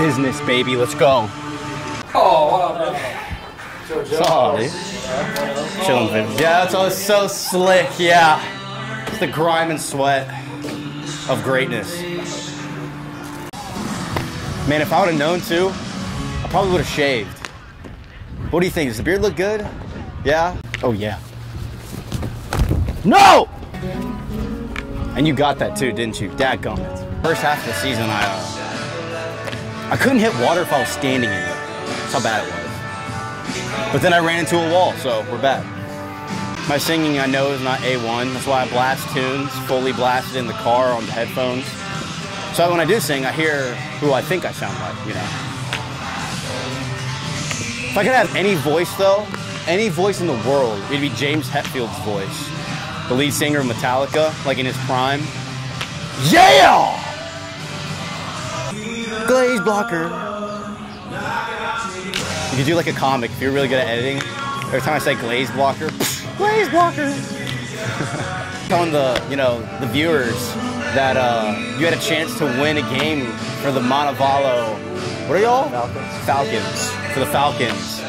business, baby. Let's go. Oh, wow. Sorry. Chilling, baby. Yeah, that's all so slick. Yeah. It's the grime and sweat of greatness. Man, if I would have known too, I probably would have shaved. What do you think? Does the beard look good? Yeah? Oh, yeah. No! And you got that too, didn't you? Dadgummit. First half of the season, I uh, I couldn't hit water if I was standing in it. That's how bad it was. But then I ran into a wall, so we're back. My singing, I know, is not A1. That's why I blast tunes, fully blasted in the car on the headphones. So when I do sing, I hear who I think I sound like, you know. If I could have any voice, though, any voice in the world, it'd be James Hetfield's voice. The lead singer of Metallica, like in his prime. Yeah! Glaze blocker. You could do like a comic if you're really good at editing. Every time I say glaze blocker, glaze blocker. Telling the, you know, the viewers that uh, you had a chance to win a game for the Montevallo. What are y'all? Falcons. Falcons. For the Falcons.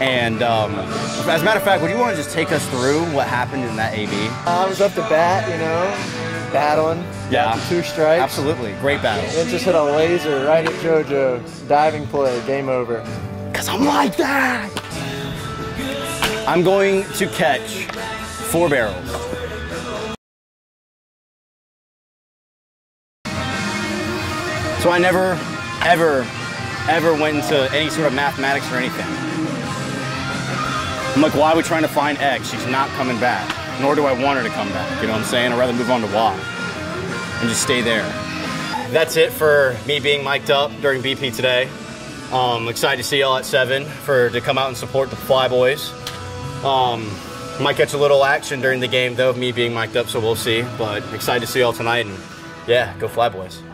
And um, as a matter of fact, would you want to just take us through what happened in that AB? I was up to bat, you know, battling. Yeah. Two strikes. Absolutely. Great battle. Then just hit a laser right at JoJo. Diving play. Game over. Because I'm like that. I'm going to catch four barrels. So I never, ever, ever went into any sort of mathematics or anything. I'm like, why are we trying to find X? She's not coming back. Nor do I want her to come back. You know what I'm saying? I'd rather move on to Y and just stay there. That's it for me being mic'd up during BP today. Um, excited to see y'all at seven for to come out and support the Flyboys. Um, might catch a little action during the game though me being mic'd up, so we'll see. But excited to see y'all tonight and yeah, go Flyboys.